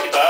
que é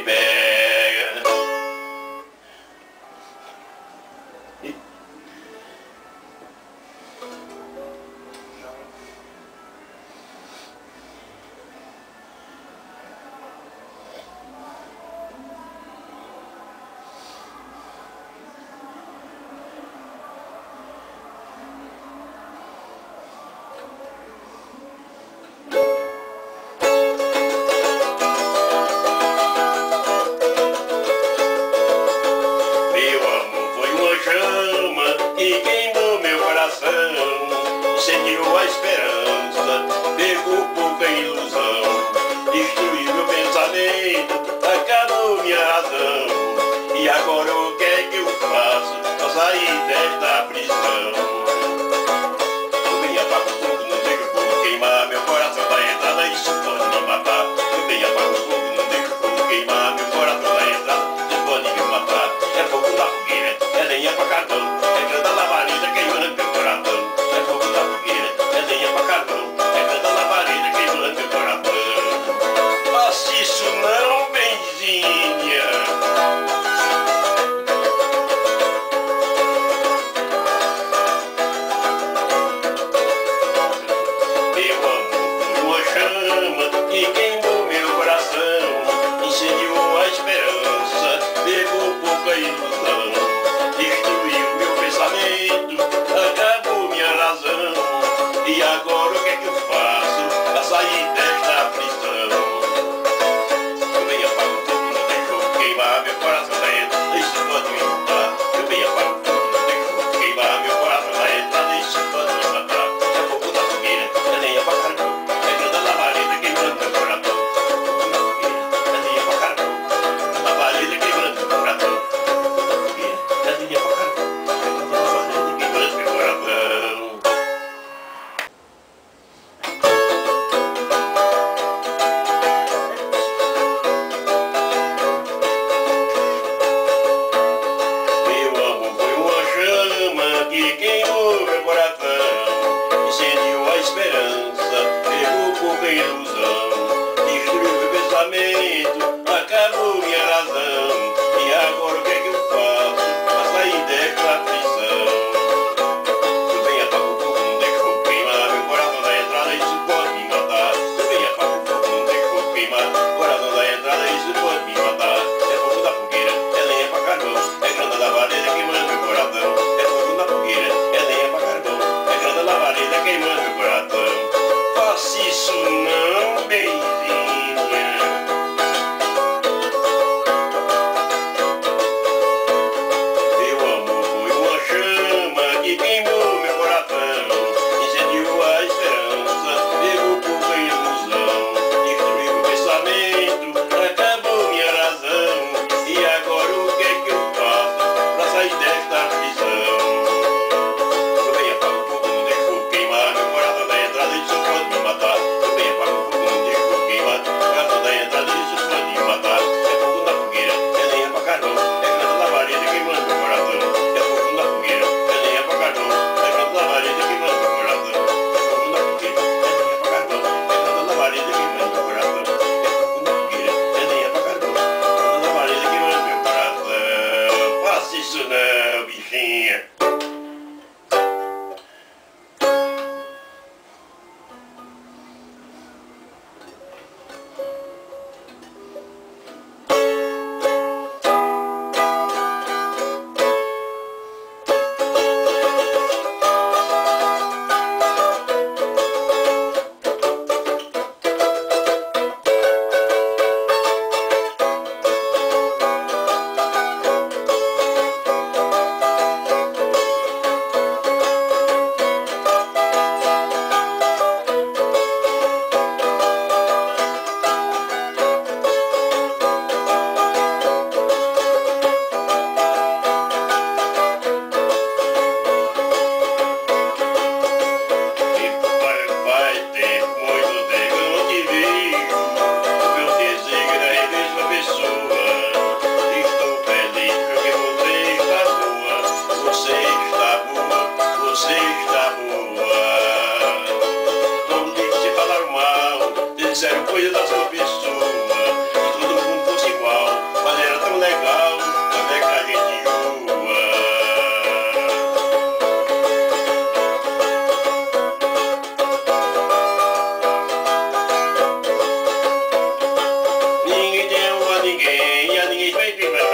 baby. Ninguém, a